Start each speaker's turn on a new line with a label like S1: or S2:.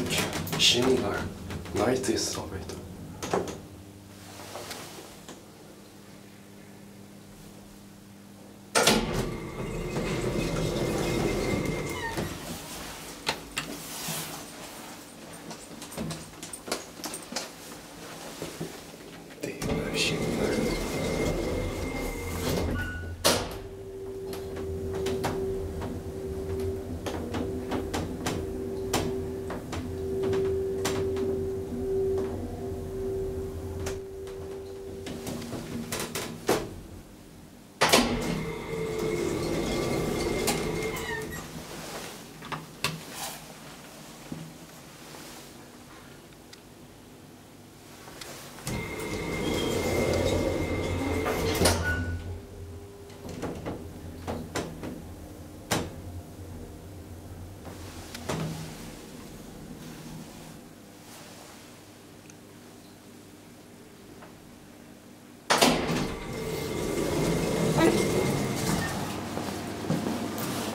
S1: like similar nineties of it.